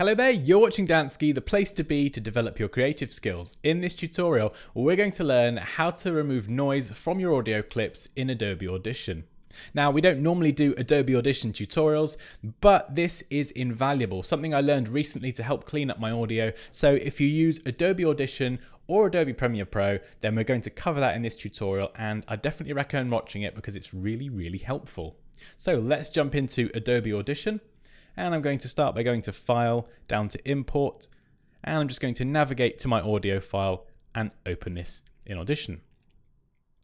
Hello there, you're watching Dansky, the place to be to develop your creative skills. In this tutorial, we're going to learn how to remove noise from your audio clips in Adobe Audition. Now, we don't normally do Adobe Audition tutorials, but this is invaluable, something I learned recently to help clean up my audio. So if you use Adobe Audition or Adobe Premiere Pro, then we're going to cover that in this tutorial, and I definitely recommend watching it because it's really, really helpful. So let's jump into Adobe Audition. And I'm going to start by going to File, down to Import, and I'm just going to navigate to my audio file and open this in Audition.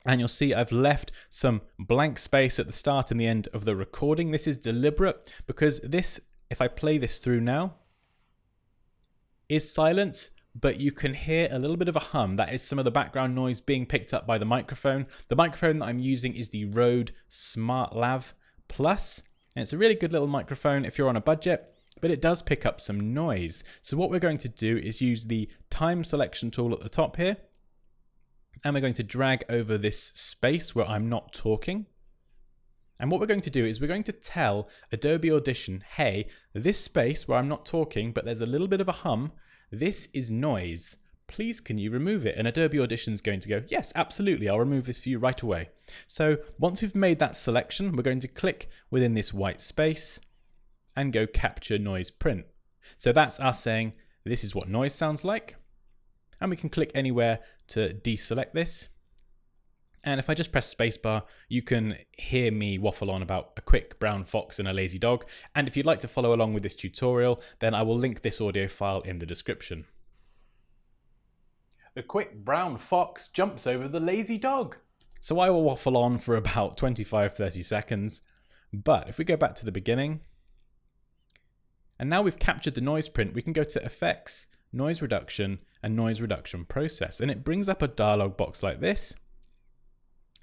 And you'll see I've left some blank space at the start and the end of the recording. This is deliberate because this, if I play this through now, is silence, but you can hear a little bit of a hum. That is some of the background noise being picked up by the microphone. The microphone that I'm using is the Rode SmartLav Plus. And it's a really good little microphone if you're on a budget, but it does pick up some noise. So what we're going to do is use the time selection tool at the top here. And we're going to drag over this space where I'm not talking. And what we're going to do is we're going to tell Adobe Audition, hey, this space where I'm not talking, but there's a little bit of a hum, this is noise please can you remove it? And Adobe Audition is going to go, yes, absolutely, I'll remove this for you right away. So once we've made that selection, we're going to click within this white space and go capture noise print. So that's us saying, this is what noise sounds like. And we can click anywhere to deselect this. And if I just press spacebar, you can hear me waffle on about a quick brown fox and a lazy dog. And if you'd like to follow along with this tutorial, then I will link this audio file in the description. The quick brown fox jumps over the lazy dog. So I will waffle on for about 25 30 seconds. But if we go back to the beginning, and now we've captured the noise print, we can go to Effects, Noise Reduction, and Noise Reduction Process. And it brings up a dialog box like this.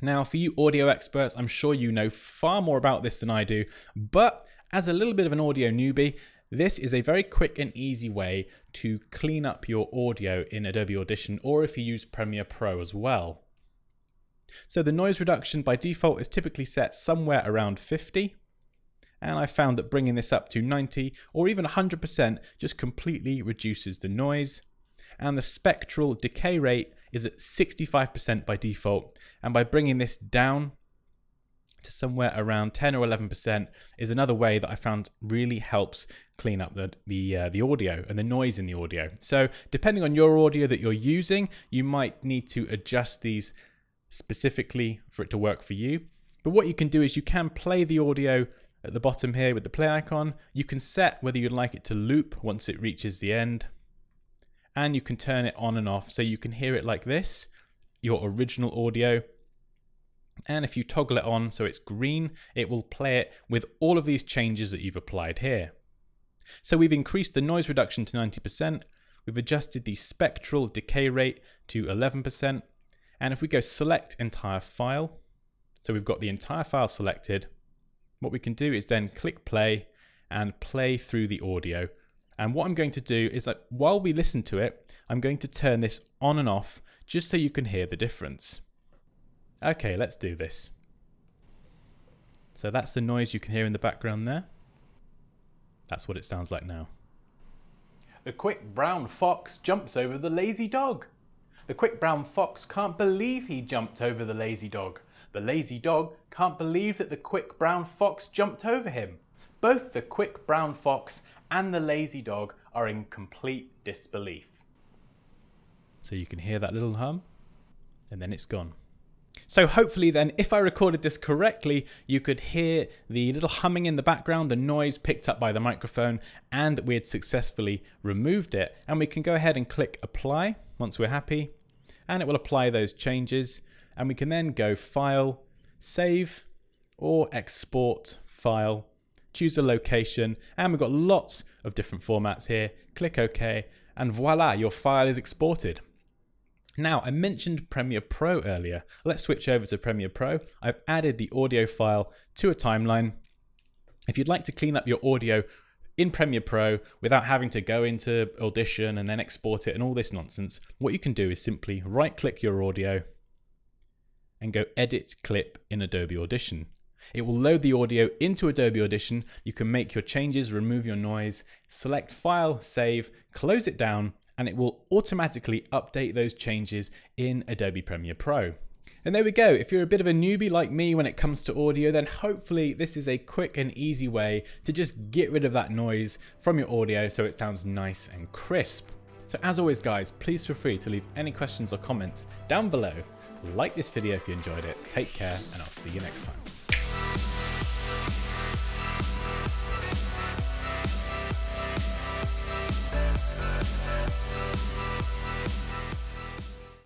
Now, for you audio experts, I'm sure you know far more about this than I do, but as a little bit of an audio newbie, this is a very quick and easy way to clean up your audio in Adobe Audition or if you use Premiere Pro as well. So the noise reduction by default is typically set somewhere around 50 and I found that bringing this up to 90 or even 100% just completely reduces the noise. And the spectral decay rate is at 65% by default. And by bringing this down to somewhere around 10 or 11% is another way that I found really helps clean up the the, uh, the audio and the noise in the audio. So depending on your audio that you're using, you might need to adjust these specifically for it to work for you. But what you can do is you can play the audio at the bottom here with the play icon. You can set whether you'd like it to loop once it reaches the end. And you can turn it on and off so you can hear it like this, your original audio, and if you toggle it on so it's green, it will play it with all of these changes that you've applied here. So we've increased the noise reduction to 90%, we've adjusted the spectral decay rate to 11%, and if we go select entire file, so we've got the entire file selected, what we can do is then click play and play through the audio. And what I'm going to do is that while we listen to it, I'm going to turn this on and off just so you can hear the difference. Okay, let's do this. So that's the noise you can hear in the background there. That's what it sounds like now. The quick brown fox jumps over the lazy dog. The quick brown fox can't believe he jumped over the lazy dog. The lazy dog can't believe that the quick brown fox jumped over him. Both the quick brown fox and the lazy dog are in complete disbelief. So you can hear that little hum, and then it's gone. So hopefully then, if I recorded this correctly, you could hear the little humming in the background, the noise picked up by the microphone, and we had successfully removed it. And we can go ahead and click apply once we're happy, and it will apply those changes. And we can then go file, save, or export file, choose a location, and we've got lots of different formats here. Click OK, and voila, your file is exported. Now, I mentioned Premiere Pro earlier. Let's switch over to Premiere Pro. I've added the audio file to a timeline. If you'd like to clean up your audio in Premiere Pro without having to go into Audition and then export it and all this nonsense, what you can do is simply right click your audio and go Edit Clip in Adobe Audition. It will load the audio into Adobe Audition. You can make your changes, remove your noise, select File, Save, close it down, and it will automatically update those changes in Adobe Premiere Pro. And there we go. If you're a bit of a newbie like me when it comes to audio, then hopefully this is a quick and easy way to just get rid of that noise from your audio so it sounds nice and crisp. So as always guys, please feel free to leave any questions or comments down below. Like this video if you enjoyed it, take care, and I'll see you next time.